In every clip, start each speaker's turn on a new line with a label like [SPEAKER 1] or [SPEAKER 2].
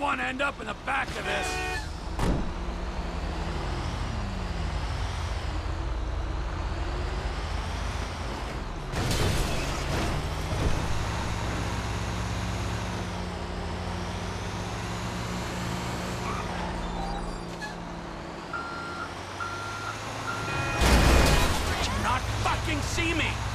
[SPEAKER 1] want to end up in the back of this. Not fucking see me?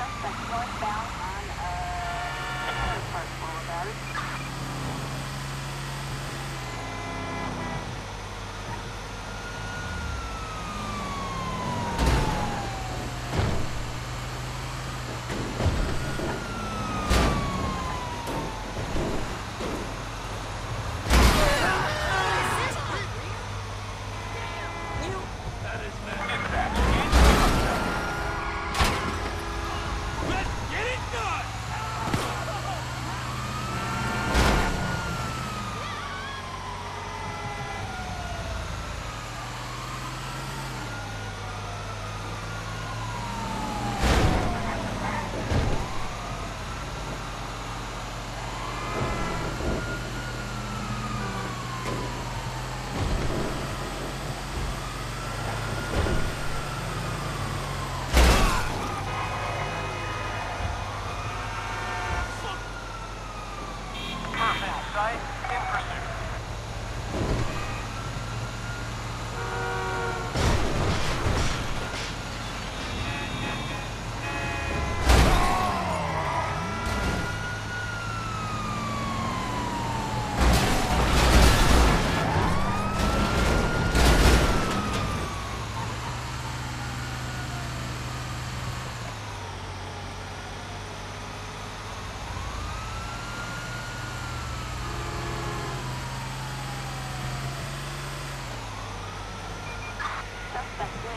[SPEAKER 2] Suspect northbound on, uh, Park Boulevard.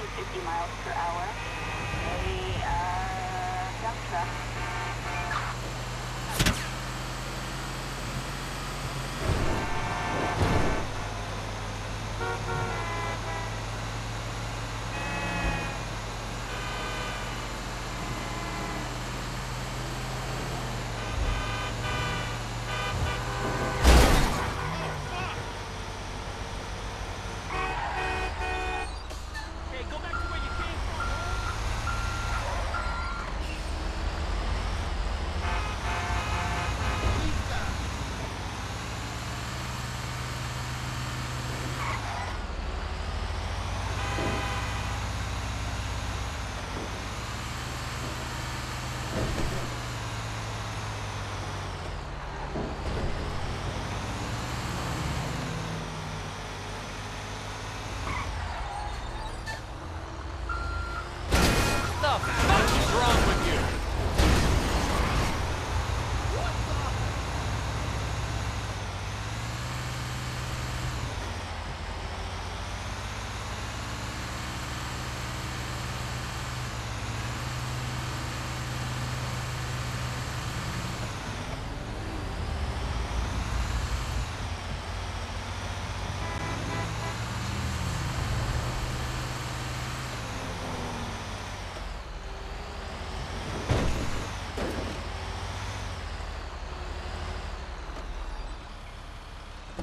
[SPEAKER 2] 50 miles per hour. A, uh, dump truck.